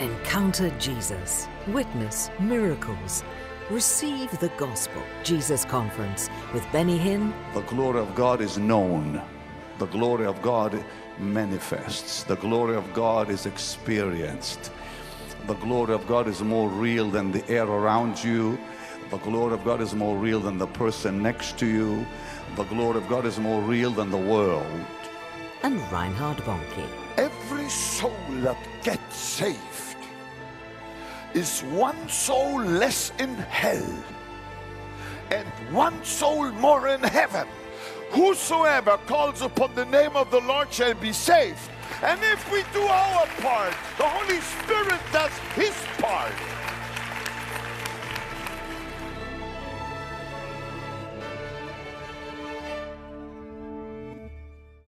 Encounter Jesus. Witness miracles. Receive the gospel. Jesus Conference with Benny Hinn. The glory of God is known. The glory of God manifests. The glory of God is experienced. The glory of God is more real than the air around you. The glory of God is more real than the person next to you. The glory of God is more real than the world. And Reinhard Bonnke. Every soul that gets saved is one soul less in hell and one soul more in heaven. Whosoever calls upon the name of the Lord shall be saved. And if we do our part, the Holy Spirit does his part.